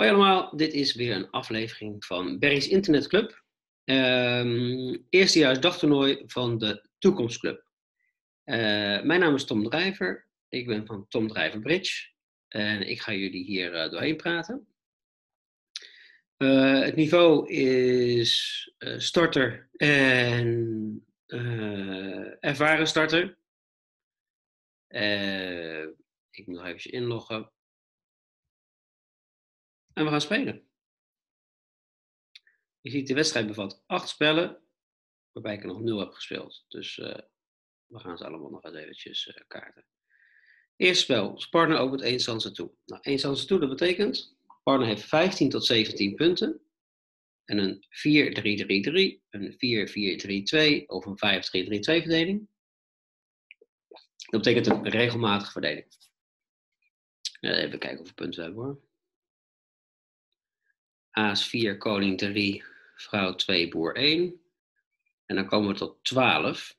Hoi allemaal, dit is weer een aflevering van Berry's Internetclub. Um, eerstejaars dagtoernooi van de Toekomstclub. Uh, mijn naam is Tom Drijver, ik ben van Tom Drijver Bridge en ik ga jullie hier uh, doorheen praten. Uh, het niveau is starter en ervaren starter. ik moet nog even inloggen. En we gaan spelen. Je ziet, de wedstrijd bevat acht spellen, waarbij ik er nog nul heb gespeeld. Dus uh, we gaan ze allemaal nog eens eventjes uh, kaarten. Eerste spel, partner opent 1 stanza toe. Nou, 1 stanza toe, dat betekent, partner heeft 15 tot 17 punten. En een 4-3-3-3, een 4-4-3-2 of een 5-3-3-2 verdeling. Dat betekent een regelmatige verdeling. Even kijken hoeveel punten we hebben hoor. Aas 4, koning 3, vrouw 2, boer 1. En dan komen we tot 12.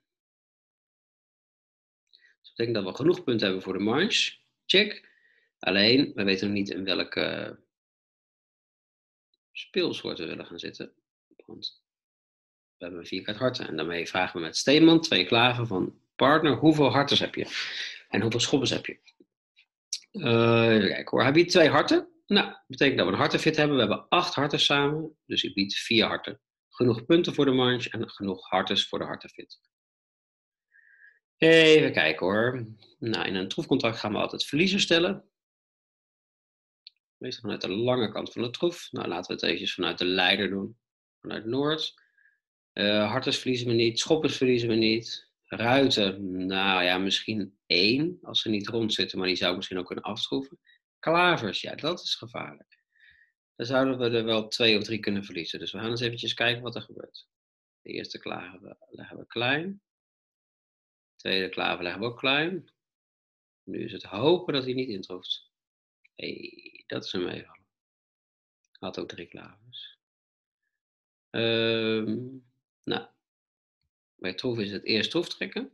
dat betekent dat we genoeg punten hebben voor de marge. Check. Alleen, we weten nog niet in welke speelsoort we willen gaan zitten. Want we hebben een vierkant harten. En daarmee vragen we met Steeman, twee klaven van partner, hoeveel harters heb je? En hoeveel schoppers heb je? Even kijken hoor. Heb je twee harten? Nou, dat betekent dat we een hartenfit hebben. We hebben acht harten samen, dus ik bied vier harten. Genoeg punten voor de manche en genoeg hartes voor de hartenfit. Even kijken hoor. Nou, in een troefcontract gaan we altijd verliezers stellen. Meestal vanuit de lange kant van de troef. Nou, laten we het eventjes vanuit de leider doen. Vanuit Noord. Uh, harters verliezen we niet, schoppers verliezen we niet. Ruiten, nou ja, misschien één als ze niet rond zitten, maar die zou ik misschien ook kunnen aftroeven. Klavers, ja, dat is gevaarlijk. Dan zouden we er wel twee of drie kunnen verliezen. Dus we gaan eens eventjes kijken wat er gebeurt. De eerste klaver leggen we klein. De tweede klaver leggen we ook klein. Nu is het hopen dat hij niet introeft. hey, dat is een meevallen. Had ook drie klavers. Um, nou, bij troef is het eerst troef trekken.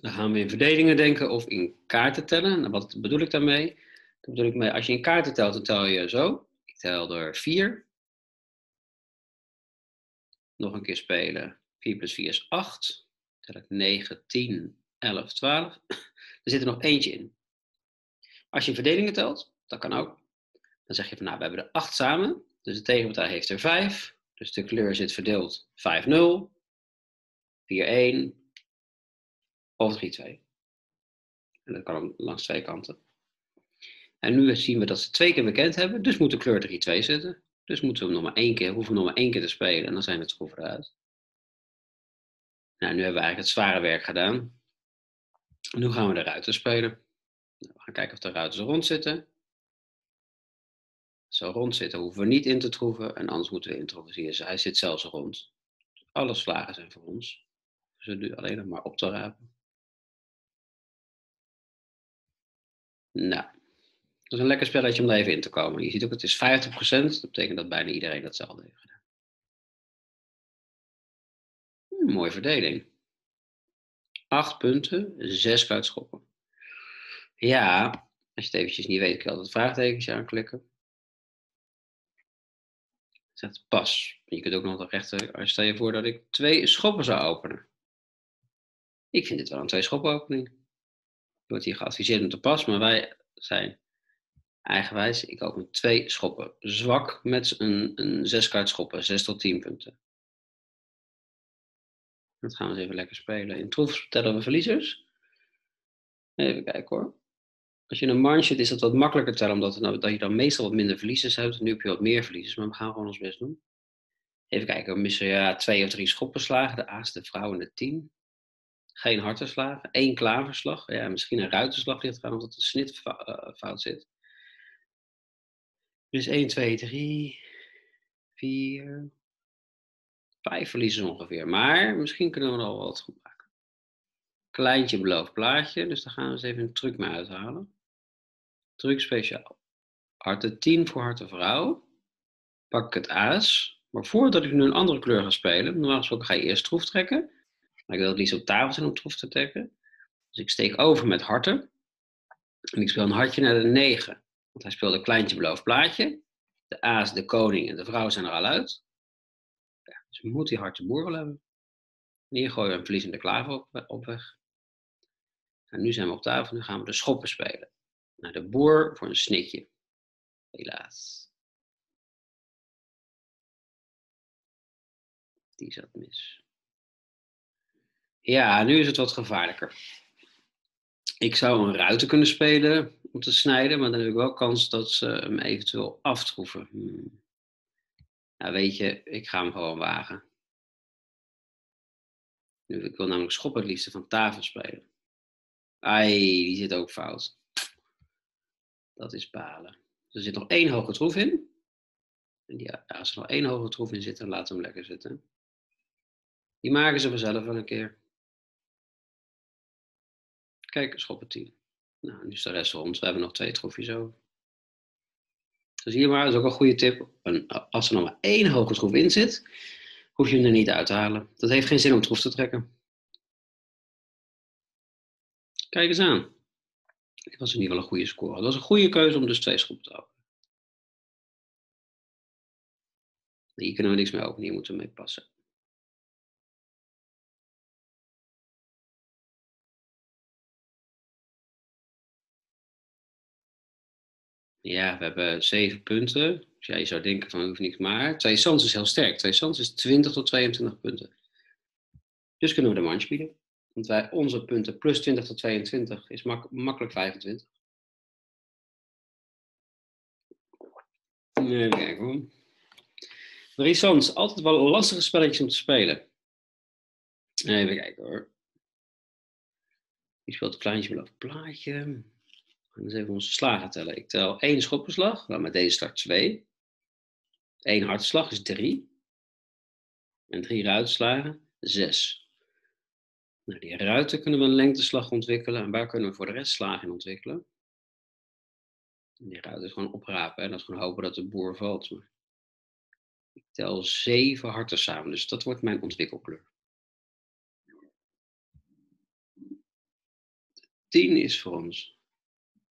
Dan gaan we in verdelingen denken of in kaarten tellen. Nou, wat bedoel ik daarmee? Bedoel ik als je in kaarten telt, dan tel je zo. Ik tel er 4. Nog een keer spelen. 4 plus 4 is 8. Tel ik 9, 10, 11, 12. Er zit er nog eentje in. Als je verdelingen telt, dat kan ook. Dan zeg je van nou, we hebben er 8 samen. Dus de tegenpartij heeft er 5. Dus de kleur zit verdeeld 5, 0, 4, 1 of 3, 2. En dat kan langs twee kanten. En nu zien we dat ze twee keer bekend hebben, dus moet de kleur 3-2 zitten. Dus moeten we nog maar één keer, hoeven we nog maar één keer te spelen en dan zijn we het schroeven eruit. Nou, nu hebben we eigenlijk het zware werk gedaan. Nu gaan we de ruiten spelen. We gaan kijken of de ruiten zo rond zitten. Zo rond zitten hoeven we niet in te troeven en anders moeten we introduceren. Hij zit zelfs rond. Alle slagen zijn voor ons. Dus we nu alleen nog maar op te rapen. Nou, is een lekker spelletje om er even in te komen. Je ziet ook, het is 50%. Dat betekent dat bijna iedereen datzelfde heeft gedaan. Hmm, mooie verdeling. 8 punten, 6 kuitschoppen. Ja, als je het eventjes niet weet, kun je altijd vraagtekens aanklikken. Zet pas. Je kunt ook nog de rechter, stel je voor dat ik twee schoppen zou openen. Ik vind dit wel een twee schoppen opening. Je wordt hier geadviseerd om te pas, maar wij zijn eigenwijs. Ik open twee schoppen. Zwak met een, een zes kaart schoppen, 6 tot 10 punten. Dat gaan we eens even lekker spelen. In troef tellen we verliezers. Even kijken hoor. Als je een marge zit, is dat wat makkelijker tellen, omdat nou, dat je dan meestal wat minder verliezers hebt. Nu heb je wat meer verliezers, maar we gaan gewoon ons best doen. Even kijken, we missen ja, twee of drie schoppenslagen. De aas, de vrouw en de tien. Geen hartenslagen. Eén klaverslag. Ja, misschien een ruitenslag ligt eraan omdat de snit eh, fout zit. Dus 1, 2, 3, 4, 5 verliezen ongeveer. Maar misschien kunnen we er al wat goed maken. Kleintje beloofd plaatje, dus daar gaan we eens even een truc mee uithalen. Truc speciaal. Harte 10 voor harte vrouw. Pak ik het aas. Maar voordat ik nu een andere kleur ga spelen, normaal gesproken ga je eerst troef trekken. Maar ik wil het liefst op tafel zijn om troef te trekken. Dus ik steek over met harten. En ik speel een hartje naar de 9. Want hij speelde kleintje beloofd plaatje. De aas, de koning en de vrouw zijn er al uit. Ja, dus moet die hard de boer wel hebben. En hier gooien we een verliezende klaver op, op weg. En nu zijn we op tafel, nu gaan we de schoppen spelen. Naar de boer voor een snikje. Helaas. Die zat mis. Ja, nu is het wat gevaarlijker. Ik zou een ruiter kunnen spelen om te snijden, maar dan heb ik wel kans dat ze hem eventueel aftroeven. Nou, weet je, ik ga hem gewoon wagen. Nu, ik wil namelijk schoppen het liefste van tafel spelen. Ai, die zit ook fout. Dat is balen. Er zit nog één hoge troef in. En die, als er nog één hoge troef in zit, dan we hem lekker zitten. Die maken ze vanzelf wel een keer. Kijk, schoppen 10. Nou, nu is de rest rond. We hebben nog twee troefjes over. Dus hier maar, dat is ook een goede tip. als er nog maar één hoge troef in zit, hoef je hem er niet uit te halen. Dat heeft geen zin om troef te trekken. Kijk eens aan. Dit was in ieder geval een goede score. Het was een goede keuze om dus twee schoppen te houden. Hier kunnen we niks meer openen, hier moeten we mee passen. Ja, we hebben zeven punten. Dus ja, je zou denken van hoeft niks maar. Twee Sans is heel sterk. Twee Sans is 20 tot 22 punten. Dus kunnen we de manche bieden. Want wij, onze punten plus 20 tot 22 is mak makkelijk 25. Even kijken hoor. Brisans, altijd wel lastige spelletjes om te spelen. Even kijken hoor. Die speelt kleintje beloofd plaatje. Gaan even onze slagen tellen. Ik tel één schoppenslag, maar met deze start 2. Eén hartslag is 3. En drie ruitslagen, 6. Nou, die ruiten kunnen we een lengteslag ontwikkelen. En waar kunnen we voor de rest slagen in ontwikkelen? Die ruiten is gewoon oprapen. En dat is gewoon hopen dat de boer valt. Ik tel zeven harten samen. Dus dat wordt mijn ontwikkelkleur. 10 is voor ons.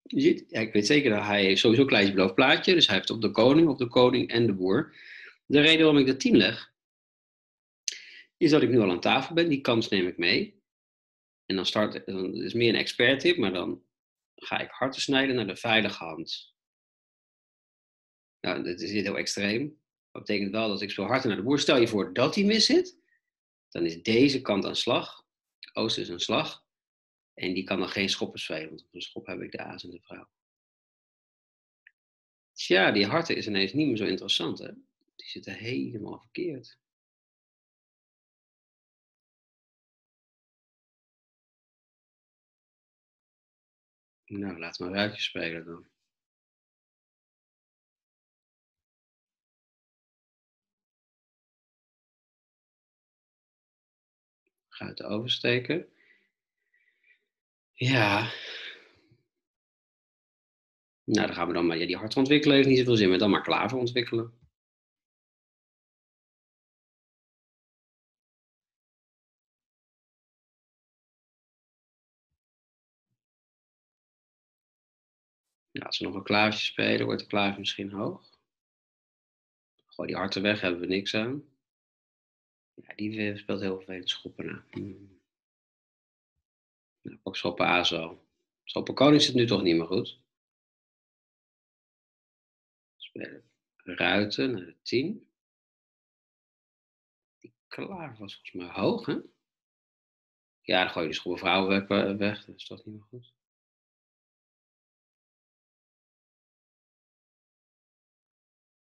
Je ziet, ik weet zeker dat hij sowieso kleintje beloofd plaatje. Dus hij heeft op de koning, op de koning en de boer. De reden waarom ik de 10 leg, is dat ik nu al aan tafel ben. Die kans neem ik mee. En dan start, dan is meer een expert tip, maar dan ga ik harten snijden naar de veilige hand. Nou, dit is heel extreem. Dat betekent wel dat ik speel harten naar de boer. Stel je voor dat hij mis zit, dan is deze kant aan slag. Oosten is een slag. En die kan dan geen schoppen spelen, want op een schop heb ik de aas en de vrouw. Tja, die harten is ineens niet meer zo interessant, hè? Die zitten helemaal verkeerd. Nou, we een ruitje spelen dan. Gaat oversteken. Ja. Nou, dan gaan we dan maar. Ja, die hart ontwikkelen heeft niet zoveel zin, maar dan maar klaver ontwikkelen. Ja, als we nog een klavertje spelen, wordt de klaver misschien hoog. Gooi die harten weg, hebben we niks aan. Ja, die speelt heel veel schoppen na. Pak schoppen A zo. Schoppen koning zit nu toch niet meer goed. Spelen ruiten naar de 10. Die klaar was volgens mij hoog, hè? Ja, dan gooi je de schoppen vrouwen weg, weg. Dat is toch niet meer goed.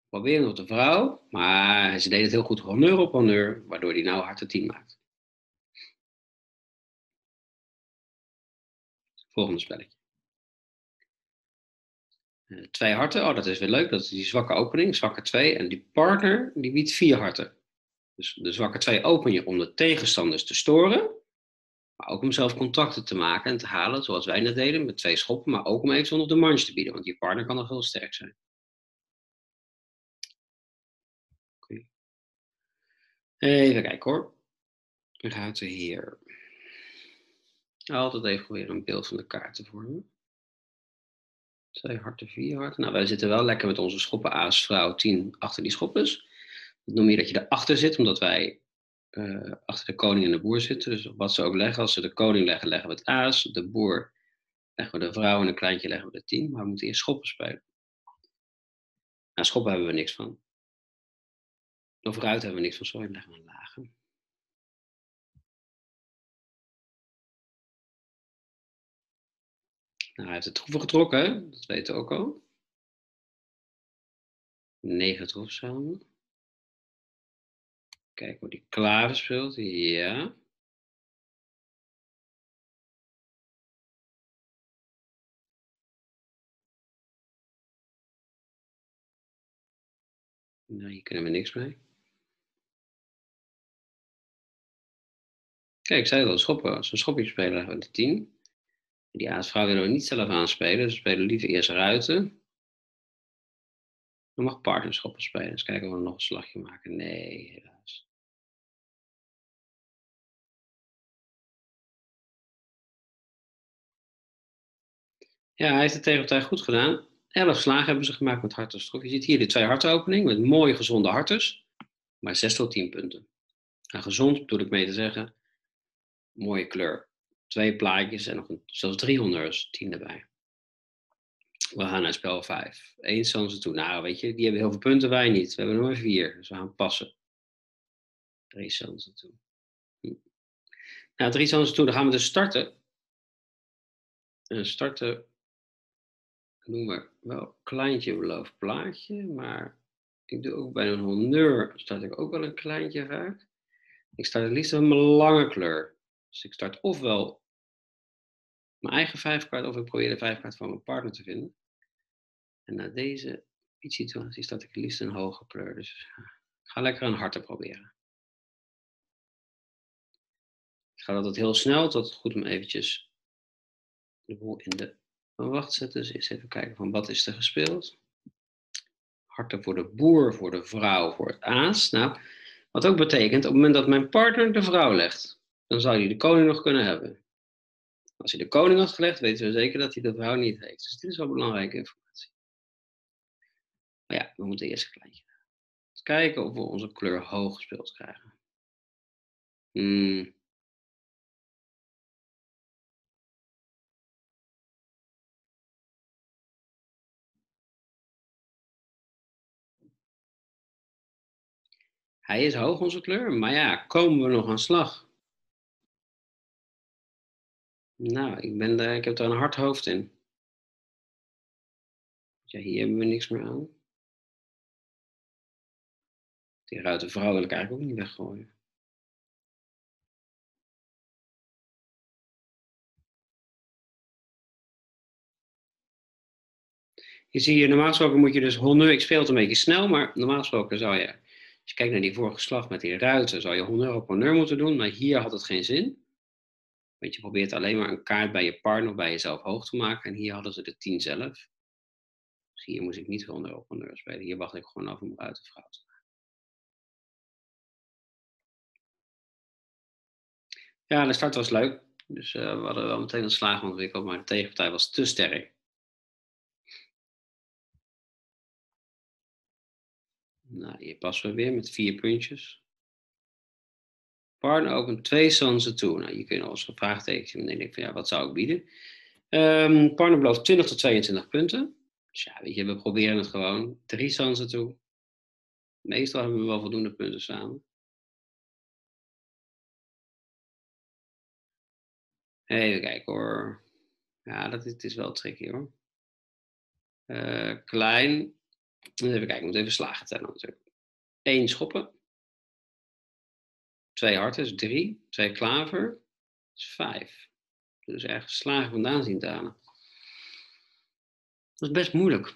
Proberen op de vrouw, maar ze deed het heel goed honneur op honneur, waardoor hij nou harte 10 maakt. Volgende spelletje. Uh, twee harten, oh dat is weer leuk, dat is die zwakke opening, zwakke 2. En die partner, die biedt vier harten. Dus de zwakke 2 open je om de tegenstanders te storen, maar ook om zelf contacten te maken en te halen, zoals wij net deden, met twee schoppen, maar ook om eventueel nog de manche te bieden, want je partner kan nog heel sterk zijn. Even kijken hoor. Ruiten hier. Altijd even proberen een beeld van de kaart te vormen. Twee harten, vier harten. Nou, wij zitten wel lekker met onze schoppen aas, vrouw, 10 achter die schoppes. Dat noem je dat je erachter zit, omdat wij uh, achter de koning en de boer zitten. Dus wat ze ook leggen, als ze de koning leggen, leggen we het aas. De boer leggen we de vrouw en een kleintje leggen we de 10. Maar we moeten eerst schoppen spelen. Nou, schoppen hebben we niks van. Of ruit hebben we niks van, sorry, leggen we een lage. Nou, hij heeft de troeven getrokken, dat weten we ook al. 9 troeven samen. Kijken hoe die klaver speelt. Ja. Nou, hier kunnen we niks mee. Kijk, zei al, schoppen. Een schopje spelen, we de 10. Die aasvrouw willen we niet zelf aanspelen, dus we spelen liever eerst ruiten. Dan mag partnerschoppen spelen. Dus kijken of we nog een slagje maken. Nee, helaas. Ja, hij heeft het tegen tijd goed gedaan. 11 slagen hebben ze gemaakt met hartenstrof. Je ziet hier de twee hartenopeningen met mooie gezonde harters. Maar 6 tot 10 punten. En gezond bedoel ik mee te zeggen, mooie kleur. Twee plaatjes en nog een, zelfs drie honneurs, 10 erbij. We gaan naar spel 5. Eén ze toe. Nou, weet je, die hebben heel veel punten, wij niet. We hebben er maar vier, dus we gaan passen. Drie ze toe. Hm. Nou, drie ze toe, dan gaan we dus starten. En starten noem we wel kleintje beloof plaatje, maar ik doe ook bij een honneur, start ik ook wel een kleintje vaak. Ik start het liefst met mijn lange kleur. Dus ik start ofwel mijn eigen vijfkaart, of ik probeer de vijfkaart van mijn partner te vinden. En na deze situatie start ik liefst een hoge kleur. Dus ik ga lekker een harten proberen. Het gaat altijd heel snel, tot goed om eventjes de boel in de wacht zetten. Dus eens even kijken van wat is er gespeeld. Harten voor de boer, voor de vrouw, voor het aas. Nou, wat ook betekent, op het moment dat mijn partner de vrouw legt, dan zou hij de koning nog kunnen hebben. Als hij de koning had gelegd, weten we zeker dat hij de vrouw niet heeft. Dus dit is wel belangrijke informatie. Maar ja, we moeten eerst een kleintje. Eens kijken of we onze kleur hoog gespeeld krijgen. Hmm. Hij is hoog, onze kleur, maar ja, komen we nog aan slag? Nou, ik, ben daar, ik heb er een hard hoofd in. Ja, hier hebben we niks meer aan. Die ruiten vrouw wil ik eigenlijk ook niet weggooien. Je ziet normaal gesproken moet je dus honneur, ik speel het een beetje snel, maar normaal gesproken zou je als je kijkt naar die vorige slag met die ruiten, zou je honneur op honneur moeten doen, maar hier had het geen zin. Want je probeert alleen maar een kaart bij je partner bij jezelf hoog te maken. En hier hadden ze de 10 zelf. Dus hier moest ik niet honneur op honneur spelen. Hier wacht ik gewoon af om uit de vrouw te maken. Ja, de start was leuk. Dus uh, we hadden wel meteen een slag ontwikkeld, maar de tegenpartij was te sterk. Nou, hier passen we weer met vier puntjes. Partner opent twee sansen toe. Nou, je eens een vraagteken Dan denk ik van ja, wat zou ik bieden? Um, partner belooft 20 tot 22 punten. Dus ja, we proberen het gewoon. Drie sansen toe. Meestal hebben we wel voldoende punten samen. Even kijken hoor. Ja, dat is, is wel tricky hoor. Uh, klein. Even kijken, ik moet even slagen tellen natuurlijk. Eén schoppen. Twee harten is drie. Twee klaver is vijf. Dus ergens slagen vandaan zien te. Dat is best moeilijk.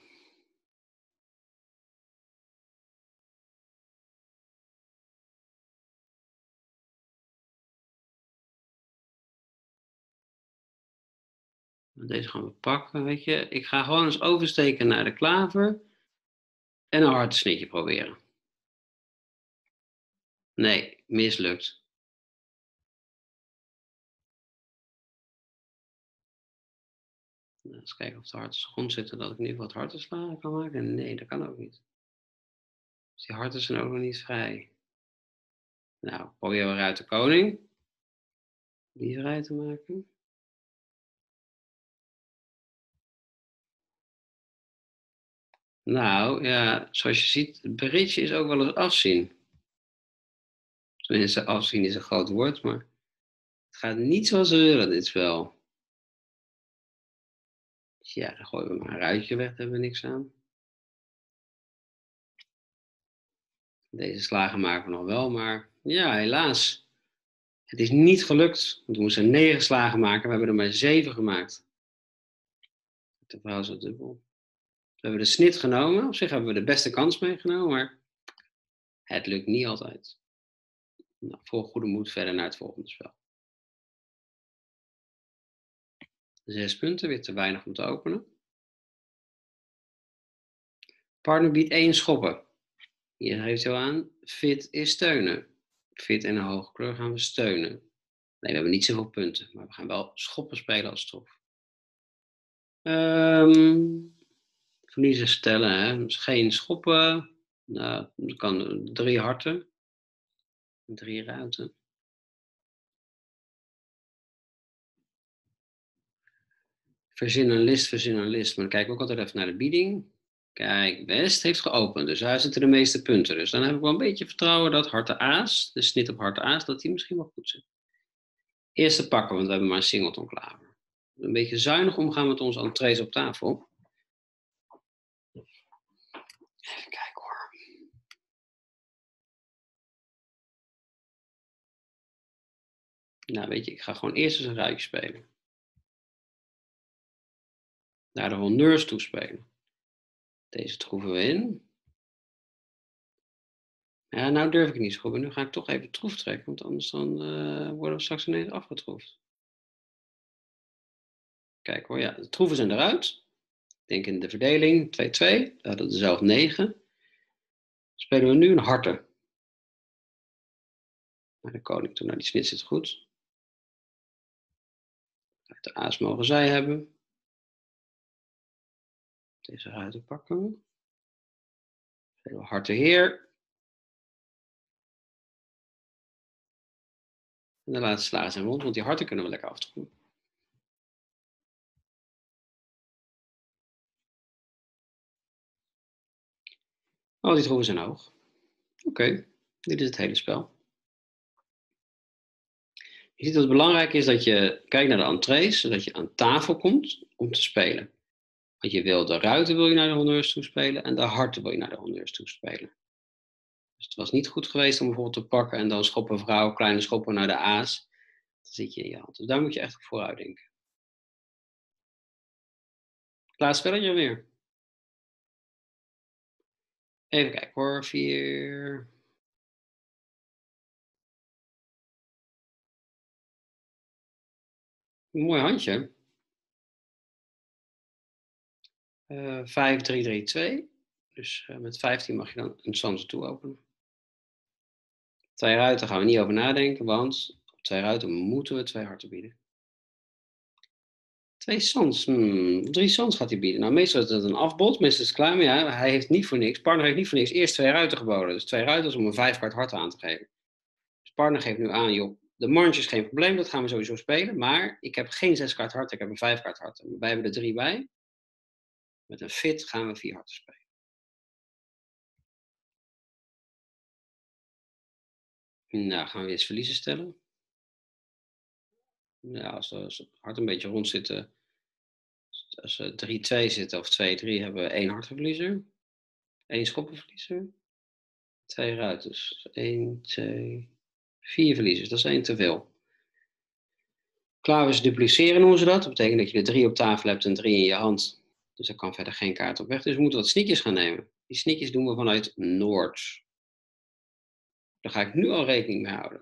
Deze gaan we pakken, weet je. Ik ga gewoon eens oversteken naar de klaver. En een hard snitje proberen. Nee, mislukt. Eens kijken of de harters grond zitten, dat ik nu wat slagen kan maken. Nee, dat kan ook niet. Dus die harten zijn ook nog niet vrij. Nou, proberen we uit de koning. Die vrij te maken. Nou, ja, zoals je ziet, het berichtje is ook wel eens afzien. Tenminste, afzien is een groot woord, maar het gaat niet zoals we willen, dit spel. Dus ja, dan gooien we maar een ruitje weg, daar hebben we niks aan. Deze slagen maken we nog wel, maar ja, helaas. Het is niet gelukt, we moesten negen slagen maken, we hebben er maar zeven gemaakt. De vrouw is dubbel. We hebben de snit genomen, op zich hebben we de beste kans meegenomen, maar het lukt niet altijd. Nou, voor goede moed verder naar het volgende spel. Zes punten, weer te weinig om te openen. Partner biedt één schoppen. Hier geeft hij aan, fit is steunen. Fit en een hoge kleur gaan we steunen. Nee, we hebben niet zoveel punten, maar we gaan wel schoppen spelen als troef. Um, verliezen stellen, hè? Dus geen schoppen. Nou, dan kan drie harten. Drie ruiten. Verzin een list, verzin een list. Maar dan kijk ik ook altijd even naar de bieding. Kijk, West heeft geopend, dus daar zitten de meeste punten. Dus dan heb ik wel een beetje vertrouwen dat harte aas, de snit op harte aas, dat die misschien wel goed zit. Eerste pakken, want we hebben maar een singleton klaver. Een beetje zuinig omgaan met onze entrees op tafel. Even kijken Nou, weet je, ik ga gewoon eerst eens een ruitje spelen. Naar de honneurs toespelen. Deze troeven we in. Ja, nou durf ik niet zo goed. Nu ga ik toch even troef trekken, want anders dan uh, worden we straks ineens afgetroefd. Kijk hoor, ja, de troeven zijn eruit. Ik denk in de verdeling 2-2, we hadden er zelf 9. Spelen we nu een harte. Naar de koning toe, nou die snit zit goed. De aas mogen zij hebben. Deze ruiten pakken we. We harte heer. En de laatste slagen zijn rond, want die harten kunnen we lekker aftroeven. Oh, die troeven zijn hoog. Oké, dit is het hele spel. Je ziet dat het belangrijk is dat je kijkt naar de entrees, zodat je aan tafel komt om te spelen. Want je wil de ruiten wil je naar de honneurs toespelen en de harten wil je naar de honneurs toespelen. Dus het was niet goed geweest om bijvoorbeeld te pakken en dan schoppen vrouw, kleine schoppen naar de aas. Dan zit je in je hand. Dus daar moet je echt vooruit denken. Klaar spelletje weer. Even kijken hoor, vier. Een mooi handje. Uh, 5, 3, 3, 2. Dus uh, met 15 mag je dan een Sanse toe openen. Twee ruiten gaan we niet over nadenken, want op twee ruiten moeten we twee harten bieden. Twee sans. Hmm, drie sans gaat hij bieden. Nou, meestal is het een afbod. Meestal is het klaar. Maar ja, hij heeft niet voor niks. Partner heeft niet voor niks eerst twee ruiten geboden. Dus twee ruiten om een vijf kaart hart aan te geven. Dus partner geeft nu aan, joh, de manche is geen probleem. Dat gaan we sowieso spelen. Maar ik heb geen zes kaart hart. Ik heb een vijf kaart hart. Wij hebben er drie bij. Met een fit gaan we vier harten spelen. Nou, gaan we eens verliezen stellen. Ja, als, het hart een beetje rond zitten, als we 3-2 zitten of 2-3, hebben we één hartverliezer. één schoppenverliezer. Twee ruiters. Dus 1, 2, 4 verliezers. Dat één te veel. Klavers dupliceren noemen ze dat. Dat betekent dat je er drie op tafel hebt en drie in je hand. Dus er kan verder geen kaart op weg. Dus we moeten wat sneakjes gaan nemen. Die sneakjes doen we vanuit Noord. Daar ga ik nu al rekening mee houden.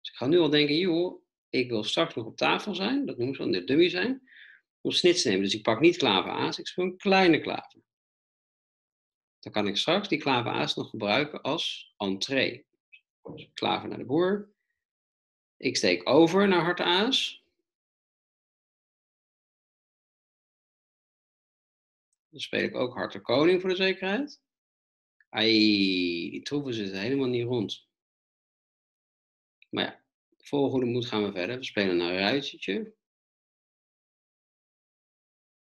Dus ik ga nu al denken, joh, ik wil straks nog op tafel zijn. Dat noemen ze dan de dummy zijn om snits te nemen. Dus ik pak niet klaver aas, ik speel een kleine klaver. Dan kan ik straks die klaver aas nog gebruiken als entree. Klaver naar de boer. Ik steek over naar hart aas. Dan speel ik ook harten koning voor de zekerheid. Ai, die troeven zitten helemaal niet rond. Maar ja, vol goede moed gaan we verder. We spelen een ruitertje.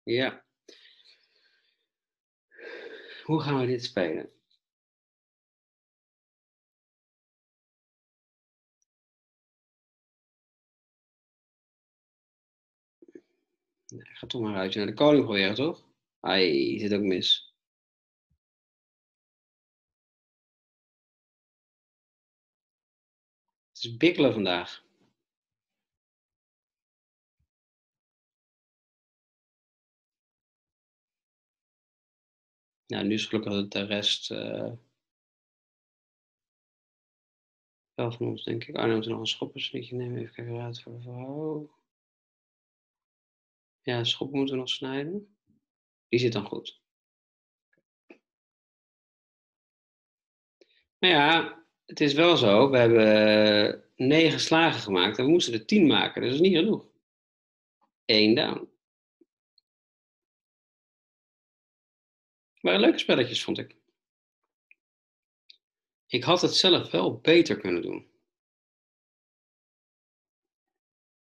Ja. Hoe gaan we dit spelen? Ga toch maar uit naar de koning proberen, toch? Ai, zit ook mis. Het is bikkelen vandaag. Nou, nu is gelukkig dat de rest uh, wel van denk ik. Arno moet nog een schoppersliedje nemen. Even kijken uit voor de vrouw. Ja, schop moeten we nog snijden. Die zit dan goed. Maar ja, het is wel zo. We hebben negen slagen gemaakt en we moesten er tien maken. Dus dat is niet genoeg. Eén down. waren leuke spelletjes, vond ik. Ik had het zelf wel beter kunnen doen.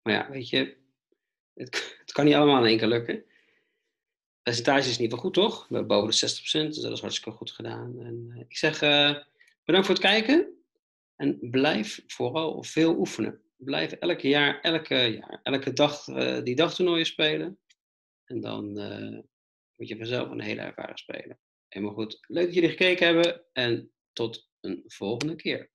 Maar ja, weet je, het, kan niet allemaal in één keer lukken. Het percentage is ieder geval goed, toch? We hebben boven de 60%, dus dat is hartstikke goed gedaan. En, uh, ik zeg uh, bedankt voor het kijken. En blijf vooral veel oefenen. Blijf elke jaar, elke, jaar, elke dag uh, die dagtoernooien spelen. En dan moet je vanzelf een hele ervaren speler. Helemaal goed. Leuk dat jullie gekeken hebben en tot een volgende keer.